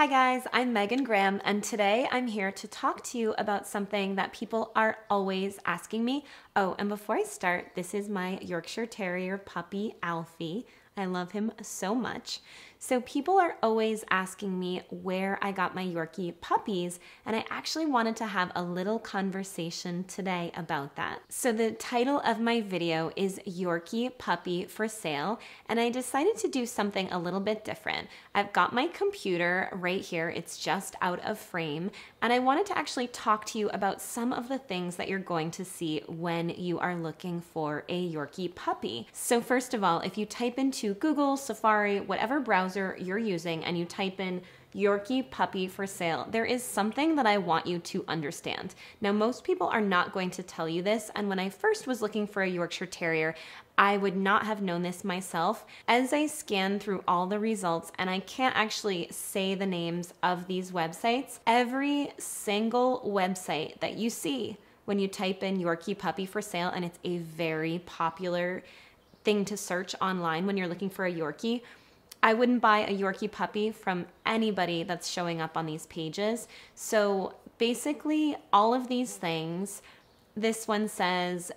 Hi, guys, I'm Megan Graham, and today I'm here to talk to you about something that people are always asking me. Oh, and before I start, this is my Yorkshire Terrier puppy, Alfie. I love him so much. So, people are always asking me where I got my Yorkie puppies, and I actually wanted to have a little conversation today about that. So, the title of my video is Yorkie Puppy for Sale, and I decided to do something a little bit different. I've got my computer right here, it's just out of frame, and I wanted to actually talk to you about some of the things that you're going to see when you are looking for a Yorkie puppy. So, first of all, if you type into Google, Safari, whatever browser, browser you're using and you type in Yorkie puppy for sale, there is something that I want you to understand. Now, most people are not going to tell you this, and when I first was looking for a Yorkshire Terrier, I would not have known this myself. As I scan through all the results, and I can't actually say the names of these websites, every single website that you see when you type in Yorkie puppy for sale, and it's a very popular thing to search online when you're looking for a Yorkie, I wouldn't buy a Yorkie puppy from anybody that's showing up on these pages. So basically, all of these things, this one says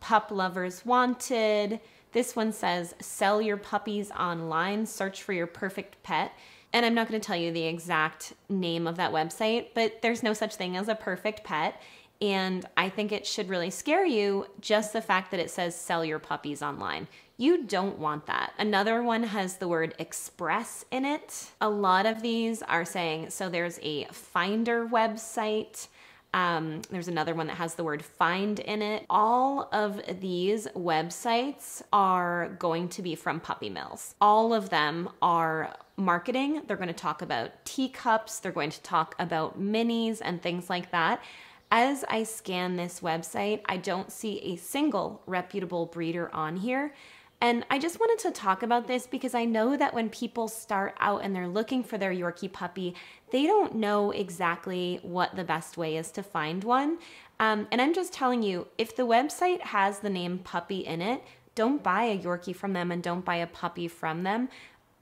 pup lovers wanted. This one says sell your puppies online, search for your perfect pet. And I'm not going to tell you the exact name of that website, but there's no such thing as a perfect pet. And I think it should really scare you just the fact that it says sell your puppies online. You don't want that. Another one has the word express in it. A lot of these are saying, so there's a finder website. Um, there's another one that has the word find in it. All of these websites are going to be from Puppy Mills. All of them are marketing. They're going to talk about teacups, they're going to talk about minis and things like that. As I scan this website, I don't see a single reputable breeder on here. And I just wanted to talk about this because I know that when people start out and they're looking for their Yorkie puppy, they don't know exactly what the best way is to find one. Um, and I'm just telling you, if the website has the name puppy in it, don't buy a Yorkie from them and don't buy a puppy from them.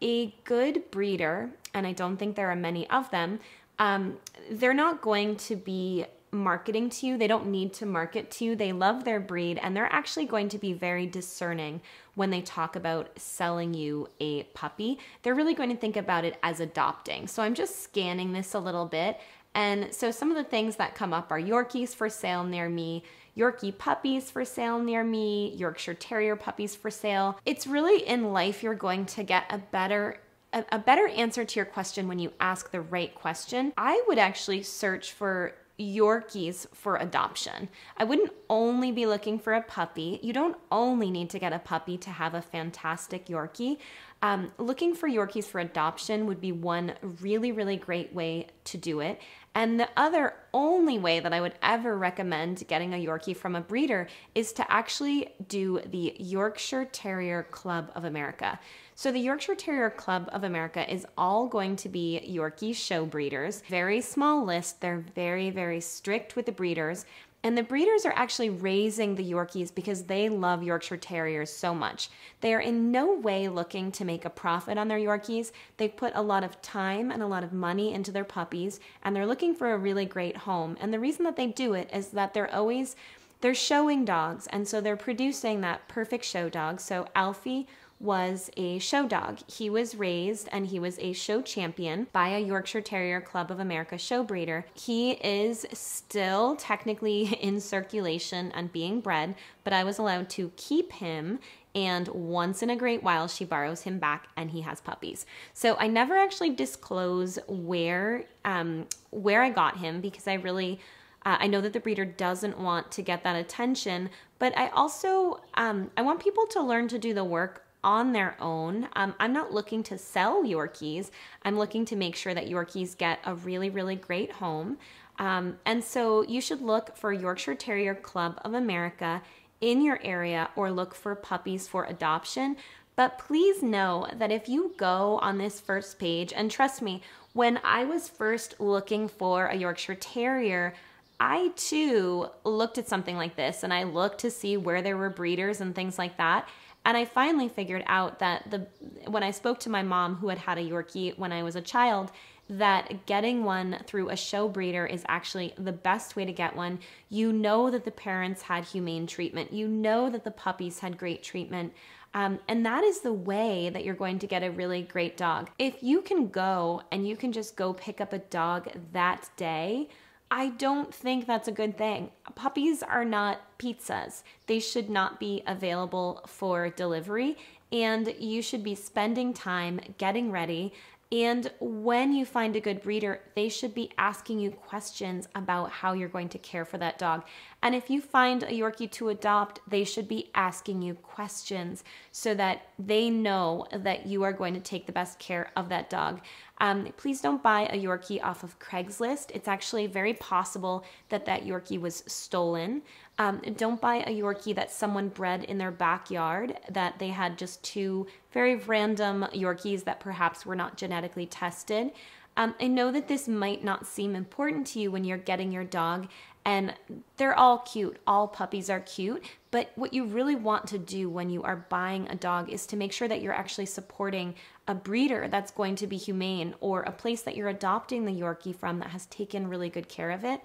A good breeder, and I don't think there are many of them, um, they're not going to be marketing to you. They don't need to market to you. They love their breed and they're actually going to be very discerning when they talk about selling you a puppy. They're really going to think about it as adopting. So I'm just scanning this a little bit. And so some of the things that come up are Yorkies for sale near me, Yorkie puppies for sale near me, Yorkshire Terrier puppies for sale. It's really in life you're going to get a better a, better answer to your question when you ask the right question. I would actually search for Yorkies for adoption. I wouldn't only be looking for a puppy. You don't only need to get a puppy to have a fantastic Yorkie. Um, looking for Yorkies for adoption would be one really, really great way to do it. And the other only way that I would ever recommend getting a Yorkie from a breeder is to actually do the Yorkshire Terrier Club of America. So, the Yorkshire Terrier Club of America is all going to be Yorkie show breeders. Very small list. They're very, very strict with the breeders. And the breeders are actually raising the Yorkies because they love Yorkshire Terriers so much. They are in no way looking to make a profit on their Yorkies. They've put a lot of time and a lot of money into their puppies, and they're looking for a really great home. And the reason that they do it is that they're always they're showing dogs, and so they're producing that perfect show dog. So Alfie was a show dog. He was raised and he was a show champion by a Yorkshire Terrier Club of America show breeder. He is still technically in circulation and being bred, but I was allowed to keep him and once in a great while she borrows him back and he has puppies so i never actually disclose where um, where i got him because i really uh, I know that the breeder doesn't want to get that attention, but I also um, I want people to learn to do the work on their own. Um, I'm not looking to sell Yorkies. I'm looking to make sure that Yorkies get a really, really great home. Um, and so you should look for Yorkshire Terrier Club of America in your area or look for puppies for adoption. But please know that if you go on this first page, and trust me, when I was first looking for a Yorkshire Terrier, I too looked at something like this and I looked to see where there were breeders and things like that. And I finally figured out that the when I spoke to my mom who had had a Yorkie when I was a child, that getting one through a show breeder is actually the best way to get one. You know that the parents had humane treatment, you know that the puppies had great treatment. Um, and that is the way that you're going to get a really great dog. If you can go and you can just go pick up a dog that day, I don't think that's a good thing. Puppies are not pizzas. They should not be available for delivery, and you should be spending time getting ready and when you find a good breeder, they should be asking you questions about how you're going to care for that dog. And if you find a Yorkie to adopt, they should be asking you questions so that they know that you are going to take the best care of that dog. Um, please don't buy a Yorkie off of Craigslist. It's actually very possible that that Yorkie was stolen. Um, don't buy a Yorkie that someone bred in their backyard, that they had just two very random Yorkies that perhaps were not genetically tested. Um, I know that this might not seem important to you when you're getting your dog, and they're all cute. All puppies are cute. But what you really want to do when you are buying a dog is to make sure that you're actually supporting a breeder that's going to be humane or a place that you're adopting the Yorkie from that has taken really good care of it.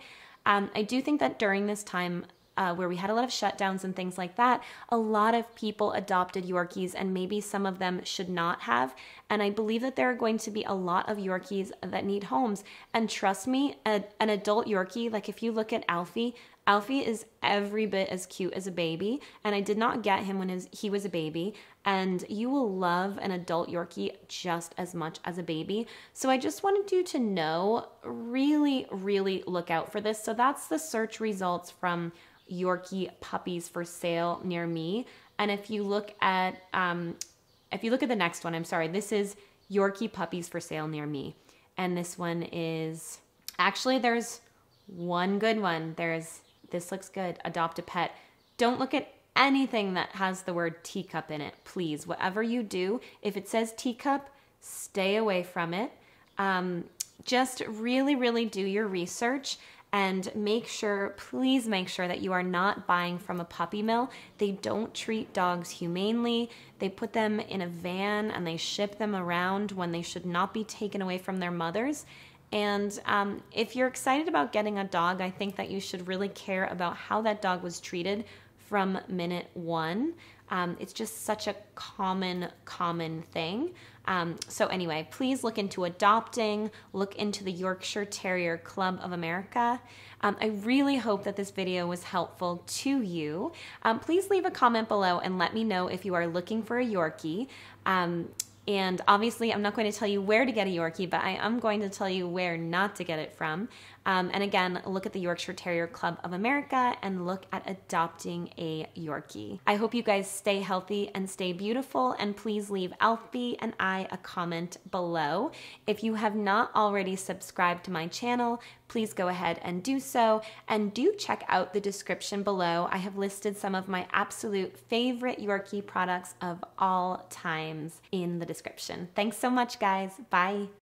Um, I do think that during this time, uh, where we had a lot of shutdowns and things like that, a lot of people adopted Yorkies, and maybe some of them should not have. And I believe that there are going to be a lot of Yorkies that need homes. And trust me, a, an adult Yorkie, like if you look at Alfie, Alfie is every bit as cute as a baby, and I did not get him when he was a baby. And you will love an adult Yorkie just as much as a baby. So I just wanted you to know really, really look out for this. So that's the search results from Yorkie puppies for sale near me. And if you look at, um, if you look at the next one, I'm sorry, this is Yorkie puppies for sale near me. And this one is actually there's one good one. There's this looks good. Adopt a pet. Don't look at anything that has the word teacup in it, please. Whatever you do, if it says teacup, stay away from it. Um, just really, really do your research and make sure, please make sure that you are not buying from a puppy mill. They don't treat dogs humanely. They put them in a van and they ship them around when they should not be taken away from their mothers. And um, if you're excited about getting a dog, I think that you should really care about how that dog was treated from minute one. Um, it's just such a common, common thing. Um, so, anyway, please look into adopting, look into the Yorkshire Terrier Club of America. Um, I really hope that this video was helpful to you. Um, please leave a comment below and let me know if you are looking for a Yorkie. Um, and obviously, I'm not going to tell you where to get a Yorkie, but I am going to tell you where not to get it from. Um, and again, look at the Yorkshire Terrier Club of America and look at adopting a Yorkie. I hope you guys stay healthy and stay beautiful. And please leave Alfie and I a comment below. If you have not already subscribed to my channel, please go ahead and do so. And do check out the description below. I have listed some of my absolute favorite Yorkie products of all times in the description. Thanks so much, guys. Bye.